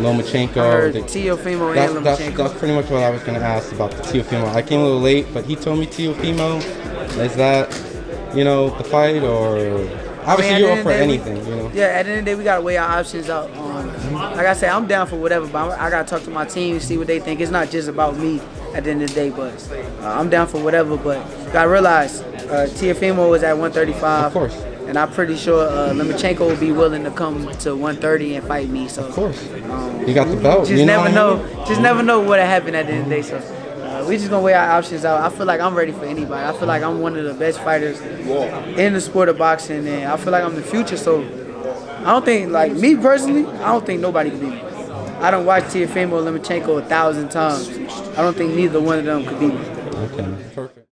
Lomachenko. I heard Teofimo that's, and that's, Lomachenko. that's pretty much what I was going to ask about the Teofimo. I came a little late, but he told me Teofimo. Is that, you know, the fight or. Obviously, you're the up for the day, we- anything, you know? Yeah, at the end of the day, we gotta weigh our options out. Um, like I said, I'm down for whatever, but I'm- gotta talk to my team, and see what they think. It's not just about me at the end of the day, but uh, I'm down for whatever. But gotta realize, uh, Teofimo is at 135. Of course. And I'm pretty sure uh, Lomachenko will be willing to come to 130 and fight me. So Of course. um, You got the belt. Just you know never what I know. mean? Just never know what'll happen at the end of the day. So uh, we just gonna weigh our options out. I feel like I'm ready for anybody. I feel like I'm one of the best fighters in the sport of boxing, and I feel like I'm the future. So I don't think, like me personally, I don't think nobody can beat me. I don't watch Teofimo or Lomachenko a thousand times. I don't think neither one of them could beat me. Okay, perfect.